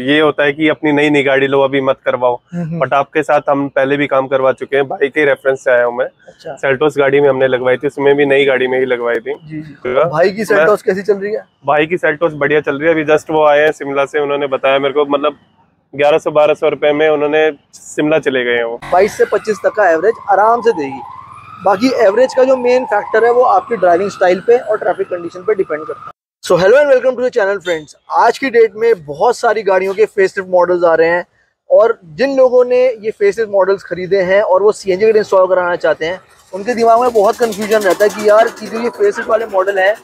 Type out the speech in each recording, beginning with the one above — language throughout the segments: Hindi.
ये होता है कि अपनी नई नई गाड़ी लो अभी मत करवाओ। हम्म, बट आपके साथ हम पहले भी काम करवा चुके हैं। भाई के रेफरेंस से आया हूँ मैं। अच्छा। सेल्टोस गाड़ी में हमने लगवाई थी उसमें भी नई गाड़ी में ही लगवाई थी। जी जी। तो भाई की सेल्टोस कैसी चल रही है? भाई की सेल्टोस बढ़िया चल रही है। अभी जस्ट वो आए हैं शिमला से उन्होंने बताया मेरे को मतलब ग्यारह सौ बारह सौ रुपए में उन्होंने शिमला चले गए हैं वो। बाईस से पच्चीस तक का एवरेज आराम से देगी। बाकी एवरेज का जो मेन फैक्टर है वो आपकी ड्राइविंग स्टाइल पे और ट्रैफ़िक कंडीशन पे डिपेंड करता है। So hello and welcome to the channel friends आज की डेट में बहुत सारी गाड़ियों के फेसलिफ्ट मॉडल्स आ रहे हैं और जिन लोगों ने ये फेसलिफ्ट मॉडल्स खरीदे हैं और वो सी एन जी इंस्टॉल कराना चाहते हैं, उनके दिमाग में बहुत कन्फ्यूज़न रहता है कि यार, कि जो ये फेसलिफ्ट वाले मॉडल हैं,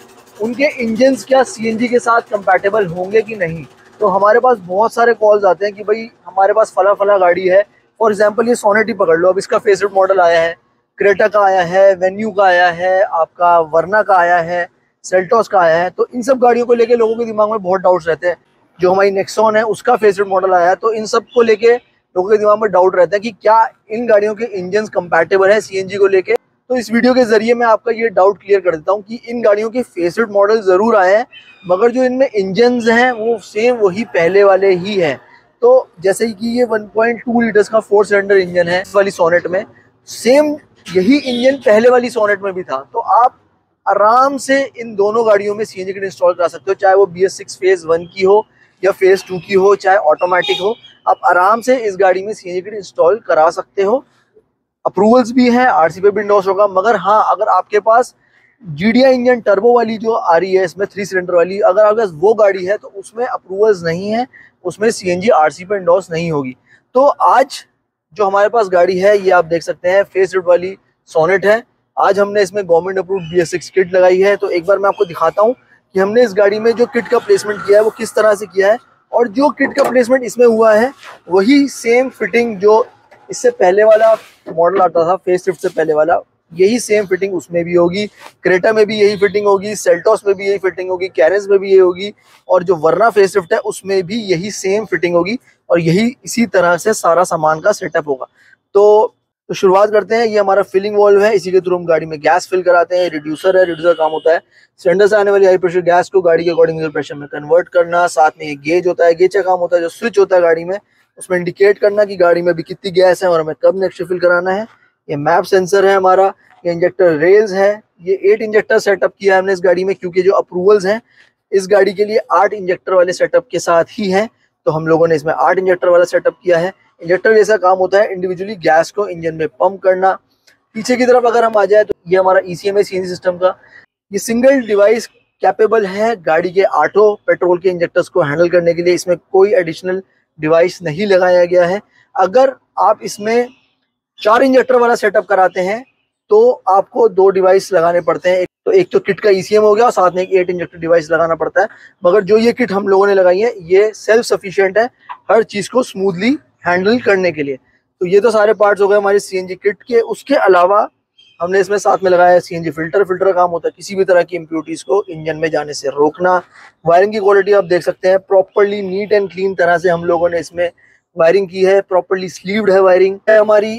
उनके इंजन्स क्या सी एन जी के साथ कंपेटेबल होंगे कि नहीं? तो हमारे पास बहुत सारे कॉल्स आते हैं कि भाई, हमारे पास फला फला गाड़ी है। फॉर एग्ज़ाम्पल ये सोनेटी पकड़ लो। अब इसका फेसलिफ्ट मॉडल आया है। क्रेटा का आया है। वेन्यू का आया है। आपका वर्ना का आया है। सेल्टोस का आया है तो इन सब गाड़ियों को लेके लोगों के दिमाग में बहुत डाउट्स रहते हैं। जो हमारी नेक्सॉन है, उसका फेसलिफ्ट मॉडल आया है तो इन सबको लेके लोगों के दिमाग में डाउट रहता है कि क्या इन गाड़ियों के इंजन कंपैटिबल है सीएनजी को लेके। तो इस वीडियो के ज़रिए मैं आपका ये डाउट क्लियर कर देता हूँ कि इन गाड़ियों के फेसलिफ्ट मॉडल ज़रूर आए हैं, मगर जो इनमें इंजन हैं, वो सेम वही पहले वाले ही हैं। तो जैसे कि ये 1.2 लीटर्स का फोर सिलेंडर इंजन है, इस वाली सोनेट में सेम यही इंजन पहले वाली सोनेट में भी था। तो आप आराम से इन दोनों गाड़ियों में सीएनजी किट इंस्टॉल करा सकते हो, चाहे वो B S six phase one की हो या फ़ेज़ टू की हो, चाहे ऑटोमेटिक हो, आप आराम से इस गाड़ी में सीएनजी किट इंस्टॉल करा सकते हो। अप्रूवल्स भी हैं आरसी पे भी होगा, मगर हाँ अगर आपके पास जीडीआई इंजन टर्बो वाली जो आ रही है, इसमें थ्री सिलेंडर वाली, अगर आपके पास वो गाड़ी है तो उसमें अप्रूवल्स नहीं है, उसमें C N G R C पे इंडोस नहीं होगी। तो आज जो हमारे पास गाड़ी है, ये आप देख सकते हैं फेस वाली सोनेट है। आज हमने इसमें government approve B S six kit लगाई है तो एक बार मैं आपको दिखाता हूँ कि हमने इस गाड़ी में जो किट का प्लेसमेंट किया है, वो किस तरह से किया है। और जो किट का प्लेसमेंट इसमें हुआ है, वही सेम फिटिंग जो इससे पहले वाला मॉडल आता था फेस से पहले वाला, यही सेम फिटिंग उसमें भी होगी। क्रेटा में भी यही फिटिंग होगी सेल्टोस में भी यही फिटिंग होगी कैरेंस में भी यही होगी, और जो वर्ना फेस लिफ्ट है, उसमें भी यही सेम फिटिंग होगी, और यही इसी तरह से सारा सामान का सेटअप होगा। तो तो शुरुआत करते हैं, ये हमारा फिलिंग वॉल्व है, इसी के थ्रू हम गाड़ी में गैस फिल कराते हैं रिड्यूसर है रिड्यूसर काम होता है। सिलेंडर से आने वाली हाई प्रेशर गैस को गाड़ी के अकॉर्डिंग प्रेशर में कन्वर्ट करना, साथ में ये गेज होता है गेज का काम होता है, जो स्विच होता है गाड़ी में, उसमें इंडिकेट करना कि गाड़ी में अभी कितनी गैस है और हमें कब नेक्स्ट फिल कराना है। ये मैप सेंसर है हमारा, ये इंजेक्टर रेल्स है, ये एट इंजेक्टर सेटअप किया है हमने इस गाड़ी में, क्योंकि जो अप्रूवल्स हैं, इस गाड़ी के लिए आठ इंजेक्टर वाले सेटअप के साथ ही हैं तो हम लोगों ने इसमें आठ इंजेक्टर वाला सेटअप किया है। इंजेक्टर जैसा काम होता है इंडिविजुअली गैस को इंजन में पंप करना। पीछे की तरफ़ अगर हम आ जाए तो ये हमारा ई सी सिस्टम का। ये सिंगल डिवाइस कैपेबल है गाड़ी के ऑटो पेट्रोल के इंजेक्टर्स को हैंडल करने के लिए। इसमें कोई एडिशनल डिवाइस नहीं लगाया गया है। अगर आप इसमें चार इंजेक्टर वाला सेटअप कराते हैं तो आपको दो डिवाइस लगाने पड़ते हैं। तो एक तो किट का ईसीएम हो गया और साथ में एक एट इंजेक्टर डिवाइस लगाना पड़ता है। मगर जो ये किट हम लोगों ने लगाई है, ये सेल्फ सफिशियंट है। हर चीज़ को स्मूथली हैंडल करने के लिए। तो ये तो सारे पार्ट्स हो गए हमारी सीएनजी किट के। उसके अलावा हमने इसमें साथ में लगाया सीएनजी फ़िल्टर। फ़िल्टर काम होता है किसी भी तरह की इम्प्यूरिटीज को इंजन में जाने से रोकना। वायरिंग की क्वालिटी आप देख सकते हैं प्रॉपरली नीट एंड क्लीन तरह से हम लोगों ने इसमें वायरिंग की है प्रॉपरली स्लीव्ड है वायरिंग हमारी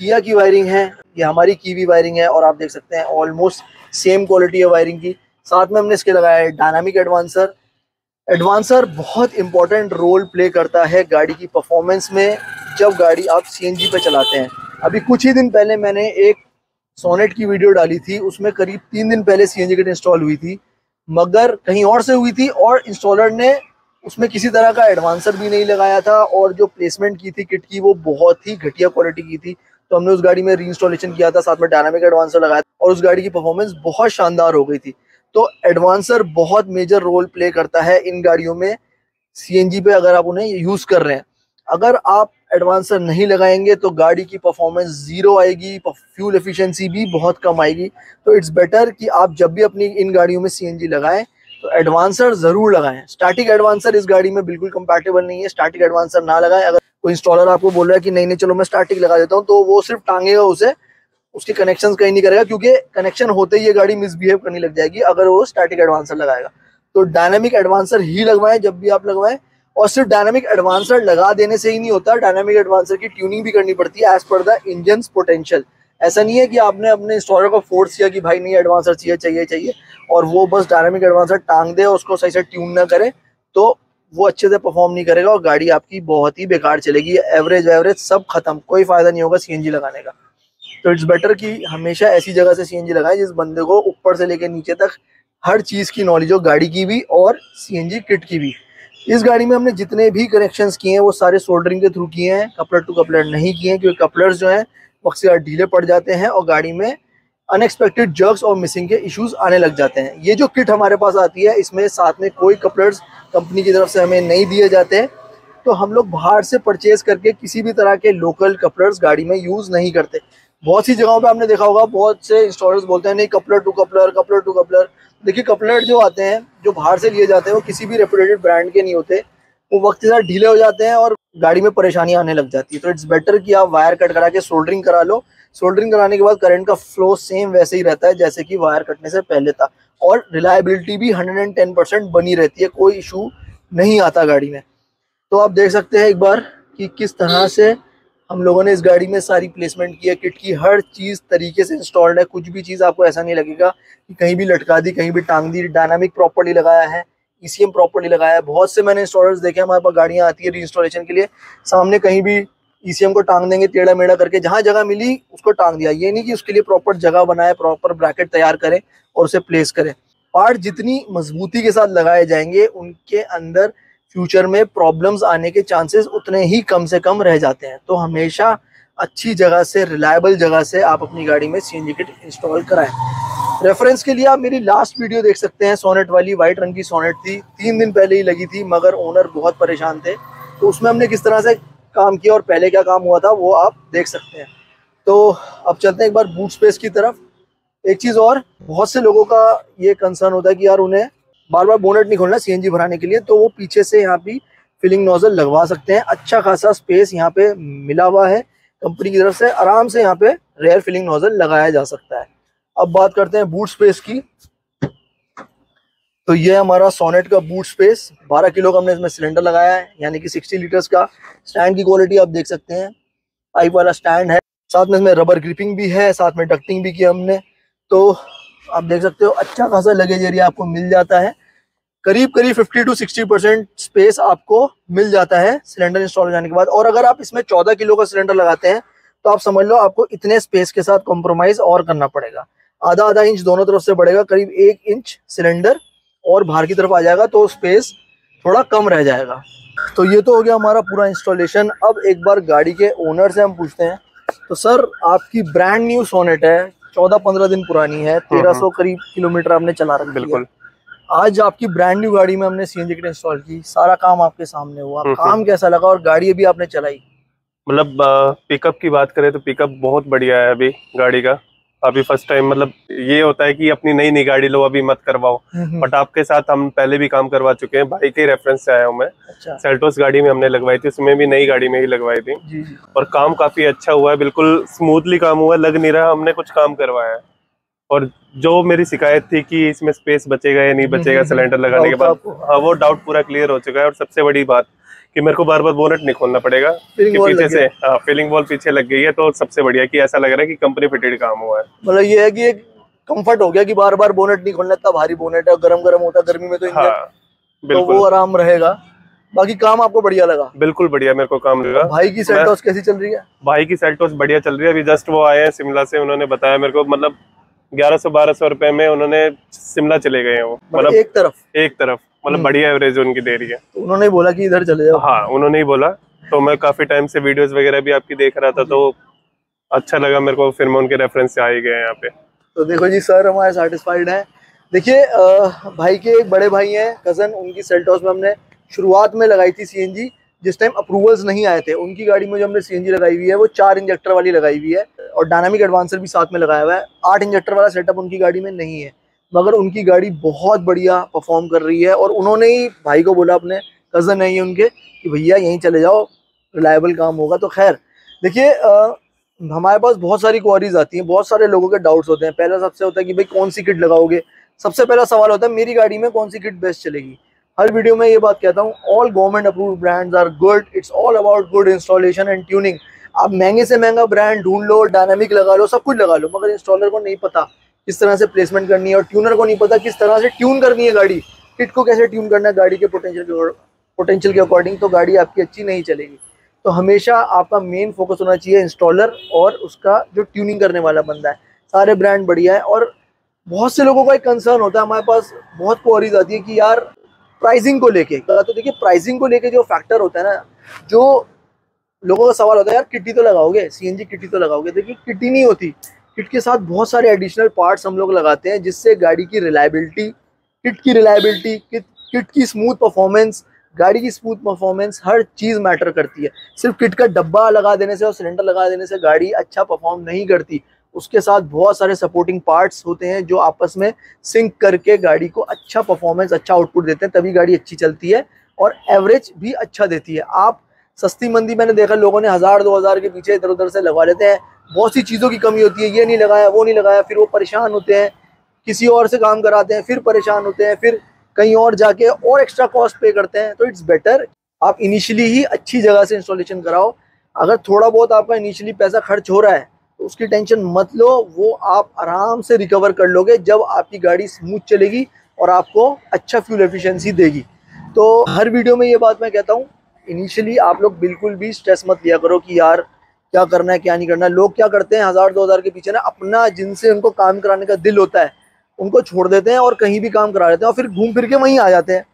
किया की वायरिंग है, ये हमारी की भी वायरिंग है और आप देख सकते हैं ऑलमोस्ट सेम क्वालिटी है वायरिंग की। साथ में हमने इसके लगाया है डायनामिक एडवांसर एडवांसर बहुत इंपॉर्टेंट रोल प्ले करता है गाड़ी की परफॉर्मेंस में, जब गाड़ी आप सीएनजी पे चलाते हैं। अभी कुछ ही दिन पहले मैंने एक सोनेट की वीडियो डाली थी, उसमें करीब तीन दिन पहले सी सीएनजी किट इंस्टॉल हुई थी। मगर कहीं और से हुई थी और इंस्टॉलर ने उसमें किसी तरह का एडवांसर भी नहीं लगाया था और जो प्लेसमेंट की थी किट की, वो बहुत ही घटिया क्वालिटी की थी। तो हमने उस गाड़ी में री किया था, साथ में डायनामिक एडवांसर लगाया था और उस गाड़ी की परफॉर्मेंस बहुत शानदार हो गई थी। तो एडवांसर बहुत मेजर रोल प्ले करता है इन गाड़ियों में सीएनजी पे अगर आप उन्हें यूज़ कर रहे हैं। अगर आप एडवांसर नहीं लगाएँगे तो गाड़ी की परफॉर्मेंस ज़ीरो आएगी फ्यूल एफिशिएंसी भी बहुत कम आएगी। तो इट्स बेटर कि आप जब भी अपनी इन गाड़ियों में सीएनजी लगाएँ तो एडवांसर ज़रूर लगाएँ। स्टैटिक एडवांसर इस गाड़ी में बिल्कुल कंपैटिबल नहीं है। स्टैटिक एडवांसर ना लगाएँ। अगर कोई इंस्टॉलर आपको बोल रहा है कि नहीं नहीं, चलो मैं स्टैटिक लगा देता हूँ तो वो सिर्फ़ टांगेगा उसे। उसके कनेक्शन कहीं नहीं करेगा, क्योंकि कनेक्शन होते ही ये गाड़ी मिसबिहेव करने लग जाएगी अगर वो स्टैटिक एडवांसर लगाएगा। तो डायनामिक एडवांसर ही लगवाएँ, जब भी आप लगवाएँ, और सिर्फ़ डायनामिक एडवांसर लगा देने से ही नहीं होता डायनामिक एडवांसर की ट्यूनिंग भी करनी पड़ती है as per the engine potential ऐसा नहीं है कि आपने अपने इंस्टॉलर को फोर्स किया कि भाई नहीं एडवांसर चाहिए चाहिए चाहिए, और वो बस डायनामिक एडवांसर टांग दे और उसको सही से ट्यून ना करे तो वो अच्छे से परफॉर्म नहीं करेगा और गाड़ी आपकी बहुत ही बेकार चलेगी। एवरेज एवरेज सब खत्म, कोई फ़ायदा नहीं होगा सीएनजी लगाने का। तो इट्स बेटर कि हमेशा ऐसी जगह से सीएनजी लगाएँ जिस बंदे को ऊपर से लेकर नीचे तक हर चीज़ की नॉलेज हो, गाड़ी की भी और सीएनजी किट की भी। इस गाड़ी में हमने जितने भी कनेक्शन किए हैं, वो सारे सोल्डरिंग के थ्रू किए हैं कपलर टू कपलर नहीं किए हैं, क्योंकि कपलर्स जो हैं, वक्त से ढीले पड़ जाते हैं और गाड़ी में अनएक्सपेक्टेड जर्क्स और मिसिंग के इश्यूज़ आने लग जाते हैं। ये जो किट हमारे पास आती है, इसमें साथ में कोई कपलर्स कंपनी की तरफ़ से हमें नहीं दिए जाते। तो हम लोग बाहर से परचेज करके किसी भी तरह के लोकल कपलर्स गाड़ी में यूज़ नहीं करते। बहुत सी जगहों पे आपने देखा होगा, बहुत से इंस्टॉलर्स बोलते हैं, नहीं, coupler to coupler coupler to coupler. देखिए, कपलर जो आते हैं, जो बाहर से लिए जाते हैं, वो किसी भी रेपुटेड ब्रांड के नहीं होते। वो वक्त के साथ ढीले हो जाते हैं और गाड़ी में परेशानी आने लग जाती है। तो इट्स बेटर कि आप वायर कट करा के सोल्डरिंग करा लो। सोल्डरिंग कराने के बाद करंट का फ्लो सेम वैसे ही रहता है जैसे कि वायर कटने से पहले था। और रिलायबिलिटी भी 110 परसेंट बनी रहती है, कोई इशू नहीं आता गाड़ी में। तो आप देख सकते हैं एक बार कि किस तरह से हम लोगों ने इस गाड़ी में सारी प्लेसमेंट की है किट की, हर चीज़ तरीके से इंस्टॉल्ड है। कुछ भी चीज़ आपको ऐसा नहीं लगेगा कि कहीं भी लटका दी, कहीं भी टांग दी डायनामिक प्रॉपरली लगाया है ईसीएम प्रॉपरली लगाया है। बहुत से मैंने इंस्टॉलर्स देखे हमारे पास गाड़ियाँ आती है री के लिए, सामने कहीं भी ईसीएम को टांग देंगे टेढ़ा मेढ़ा करके, जहाँ जगह मिली उसको टांग दिया। ये नहीं कि उसके लिए प्रॉपर जगह बनाए प्रॉपर ब्रैकेट तैयार करें और उसे प्लेस करें। पार्ट जितनी मजबूती के साथ लगाए जाएँगे, उनके अंदर फ्यूचर में प्रॉब्लम्स आने के चांसेस उतने ही कम से कम रह जाते हैं। तो हमेशा अच्छी जगह से रिलायबल जगह से आप अपनी गाड़ी में सीएनजी किट इंस्टॉल कराएँ। रेफरेंस के लिए आप मेरी लास्ट वीडियो देख सकते हैं। सोनेट वाली वाइट रंग की सोनेट थी। तीन दिन पहले ही लगी थी, मगर ओनर बहुत परेशान थे। तो उसमें हमने किस तरह से काम किया और पहले क्या काम हुआ था, वो आप देख सकते हैं। तो अब चलते हैं एक बार बूट स्पेस की तरफ़। एक चीज़ और, बहुत से लोगों का ये कंसर्न होता है कि यार उन्हें बार बार बोनेट नहीं खोलना सीएनजी भराने के लिए तो वो पीछे से यहाँ भी फिलिंग नोजल लगवा सकते हैं। अच्छा खासा स्पेस यहाँ पे मिला हुआ है, कंपनी की तरफ़ से आराम से यहाँ पे रेयर फिलिंग नोजल लगाया जा सकता है। अब बात करते हैं बूट स्पेस की। तो ये हमारा सोनेट का बूट स्पेस 12 किलो का हमने इसमें सिलेंडर लगाया है, यानी कि 60 लीटर्स का। स्टैंड की क्वालिटी आप देख सकते हैं। पाइप वाला स्टैंड है, साथ में इसमें रबर ग्रिपिंग भी है, साथ में डक्टिंग भी किया हमने। तो आप देख सकते हो अच्छा खासा लगेज एरिया आपको मिल जाता है। करीब करीब 50 टू 60 परसेंट स्पेस आपको मिल जाता है सिलेंडर इंस्टॉल हो जाने के बाद। और अगर आप इसमें 14 किलो का सिलेंडर लगाते हैं तो आप समझ लो आपको इतने स्पेस के साथ कॉम्प्रोमाइज और करना पड़ेगा। आधा आधा इंच दोनों तरफ़ से बढ़ेगा, करीब एक इंच सिलेंडर और बाहर की तरफ़ आ जाएगा तो स्पेस थोड़ा कम रह जाएगा। तो ये तो हो गया हमारा पूरा इंस्टॉलेशन अब एक बार गाड़ी के ओनर से हम पूछते हैं तो सर, आपकी ब्रांड न्यू सोनेट है चौदह पंद्रह दिन पुरानी है हाँ, तेरह सौ हाँ। करीब किलोमीटर आपने चला रखी बिल्कुल। आज आपकी ब्रांड न्यू गाड़ी में हमने सीएनजी किट इंस्टॉल की सारा काम आपके सामने हुआ। हाँ, काम कैसा लगा और गाड़ी अभी आपने चलाई? मतलब पिकअप की बात करें तो पिकअप बहुत बढ़िया है अभी गाड़ी का। अभी फ़र्स्ट टाइम मतलब ये होता है कि अपनी नई नई गाड़ी लो अभी मत करवाओ। But hmm, hmm. आपके साथ हम पहले भी काम करवा चुके हैं भाई के रेफरेंस से आया हूँ मैं। अच्छा। सेल्टोस गाड़ी में हमने लगवाई थी उसमें भी नई गाड़ी में ही लगवाई थी। जी जी। और काम काफ़ी अच्छा हुआ है बिल्कुल स्मूथली काम हुआ लग नहीं रहा हमने कुछ काम करवाया है। और जो मेरी शिकायत थी कि इसमें स्पेस बचेगा या नहीं बचेगा सिलेंडर हम्म, लगाने के बाद हाँ वो डाउट पूरा क्लियर हो चुका है। और सबसे बड़ी बात कि मेरे को बार बार बोनेट नहीं खोलना पड़ेगा कि पीछे से हाँ फीलिंग वॉल पीछे लग गई है तो सबसे बढ़िया कि ऐसा लग रहा है कि कंपनी फिटेड काम हुआ है। मतलब ये है कि एक कंफर्ट हो गया कि बार बार बोनेट नहीं खोलना इतना भारी बोनेट है गरम गरम होता है गर्मी में तो हाँ, तो वो आराम रहेगा। बाकी काम आपको बढ़िया लगा। बिल्कुल बढ़िया मेरे को काम लगा। भाई की सेल्टोस कैसी चल रही है? भाई की सेल्टोस बढ़िया चल रही है। अभी जस्ट वो आए हैं शिमला से उन्होंने बताया मेरे को मतलब ग्यारह सौ बारह सौ रुपए में उन्होंने शिमला चले गए हैं वो। मतलब, मतलब एक तरफ़। एक तरफ़। मतलब हम्म। बढ़िया एवरेज उनकी दे रही है। तो उन्होंने बोला कि इधर चले जाओ। हाँ उन्होंने ही बोला। तो मैं काफ़ी टाइम से वीडियोस वगैरह भी आपकी देख रहा था तो अच्छा लगा मेरे को फिर मैं उनके रेफरेंस से आ ही गए यहाँ पे। तो देखो जी सर हमारे सेटिस्फाइड हैं। देखिए भाई के एक बड़े भाई हैं कज़न उनकी सेल्टॉस में हमने शुरुआत में लगाई थी सीएनजी जिस टाइम अप्रूवल्स नहीं आए थे। उनकी गाड़ी में जो हमने सीएनजी लगाई हुई है वो चार इंजेक्टर वाली लगाई हुई है और डायनामिक एडवांसर भी साथ में लगाया हुआ है। आठ इंजेक्टर वाला सेटअप उनकी गाड़ी में नहीं है। मगर उनकी गाड़ी बहुत बढ़िया परफॉर्म कर रही है और उन्होंने ही, भाई को बोला अपने कज़न है ये उनके, कि भैया यहीं चले जाओ रिलायबल काम होगा तो खैर। देखिए हमारे पास बहुत सारी क्वारीज आती हैं, बहुत सारे लोगों के डाउट्स होते हैं। पहला सबसे होता है कि भाई कौन सी किट लगाओगे? सबसे पहला सवाल होता है, मेरी गाड़ी में कौन सी किट बेस्ट चलेगी? हर वीडियो में ये बात कहता हूँ all government approve brands are good it's all about good installation and tuning आप महँगे से महँगा ब्रांड ढूंढ लो डायनामिक लगा लो, सब कुछ लगा लो, मगर इंस्टॉलर को नहीं पता। किस तरह से प्लेसमेंट करनी है और ट्यूनर को नहीं पता किस तरह से ट्यून करनी है गाड़ी। किट को कैसे ट्यून करना है गाड़ी के पोटेंशियल पोटेंशियल के अकॉर्डिंग तो गाड़ी आपकी अच्छी नहीं चलेगी। तो हमेशा आपका मेन फोकस होना चाहिए इंस्टॉलर और उसका जो ट्यूनिंग करने वाला बंदा है। सारे ब्रांड बढ़िया है और बहुत से लोगों का एक कंसर्न होता है। हमारे पास बहुत क्वारीज आती है कि यार प्राइसिंग को लेके। तो देखिए प्राइसिंग को लेके जो फैक्टर होता है ना, जो लोगों का सवाल होता है, यार किट्टी तो लगाओगे? सीएनजी किट्टी तो लगाओगे? देखिए किट्टी नहीं होती। किट के साथ बहुत सारे एडिशनल पार्ट्स हम लोग लगाते हैं, जिससे गाड़ी की रिलायबिलिटी किट की रिलायबिलिटी किट किट की स्मूथ परफॉर्मेंस गाड़ी की स्मूथ परफॉर्मेंस हर चीज़ मैटर करती है। सिर्फ़ किट का डब्बा लगा देने से और सिलेंडर लगा देने से गाड़ी अच्छा परफॉर्म नहीं करती। उसके साथ बहुत सारे सपोर्टिंग पार्ट्स होते हैं, जो आपस में सिंक करके गाड़ी को अच्छा परफॉर्मेंस अच्छा आउटपुट देते हैं, तभी गाड़ी अच्छी चलती है और एवरेज भी अच्छा देती है। आप सस्ती मंदी मैंने देखा, लोगों ने हज़ार, दो हज़ार के पीछे इधर उधर से लगवा लेते हैं बहुत सी चीज़ों की कमी होती है, ये नहीं लगाया, वो नहीं लगाया, फिर वो परेशान होते हैं, किसी और से काम कराते हैं, फिर परेशान होते हैं, फिर कहीं और जाके और एक्स्ट्रा कॉस्ट पे करते हैं तो इट्स बेटर आप इनिशियली ही अच्छी जगह से इंस्टॉलेशन कराओ। अगर थोड़ा बहुत आपका इनिशियली पैसा खर्च हो रहा है तो उसकी टेंशन मत लो, वो आप आराम से रिकवर कर लोगे जब आपकी गाड़ी स्मूथ चलेगी और आपको अच्छा फ्यूल एफिशिएंसी देगी। तो हर वीडियो में ये बात मैं कहता हूँ इनिशियली आप लोग बिल्कुल भी स्ट्रेस मत लिया करो कि यार क्या करना है, क्या नहीं करना है। लोग क्या करते हैं, हज़ार, दो हज़ार के पीछे ना अपना जिनसे उनको काम कराने का दिल होता है, उनको छोड़ देते हैं और कहीं भी काम करा देते हैं और फिर घूम फिर के वहीं आ जाते हैं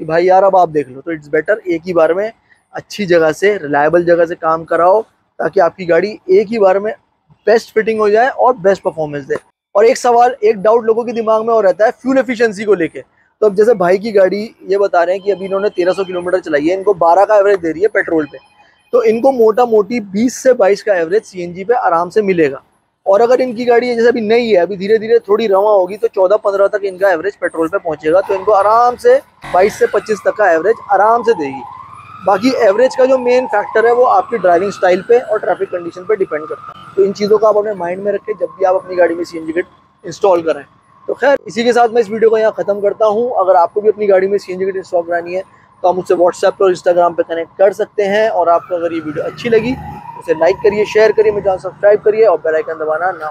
कि भाई यार, अब आप देख लो तो इट्स बेटर एक ही बार में अच्छी जगह से रिलायबल जगह से काम कराओ, ताकि आपकी गाड़ी एक ही बार में बेस्ट फिटिंग हो जाए और बेस्ट परफॉर्मेंस दे। और एक सवाल, एक डाउट लोगों के दिमाग में और रहता है फ्यूल एफिशिएंसी को लेके। तो अब जैसे भाई की गाड़ी ये बता रहे हैं कि अभी इन्होंने 1300 किलोमीटर चलाई है, इनको 12 का एवरेज दे रही है पेट्रोल पे। तो इनको मोटा मोटी 20 से 22 का एवरेज सीएनजी पे आराम से मिलेगा। और अगर इनकी गाड़ी जैसे अभी नहीं है, अभी धीरे धीरे थोड़ी रवा होगी तो 14-15 तक इनका एवरेज पेट्रोल पे पहुंचेगा तो इनको आराम से 22 से 25 तक का एवरेज आराम से देगी। बाकी एवरेज का जो मेन फैक्टर है, वो आपकी ड्राइविंग स्टाइल पे और ट्रैफ़िक कंडीशन पे डिपेंड करता है। तो इन चीज़ों को आप अपने माइंड में रखें, जब भी आप अपनी गाड़ी में सी किट इंस्टॉल करें। तो खैर, इसी के साथ मैं इस वीडियो को यहाँ ख़त्म करता हूँ। अगर आपको भी अपनी गाड़ी में सी किट इंस्टॉल करानी है तो आप मुझसे व्हाट्सएप पर और इंस्टाग्राम पर कनेक्ट कर सकते हैं और आपको अगर ये वीडियो अच्छी लगी, उसे लाइक करिए शेयर करिए, मुझे सब्सक्राइब करिए और बेलाइकन दबाना ना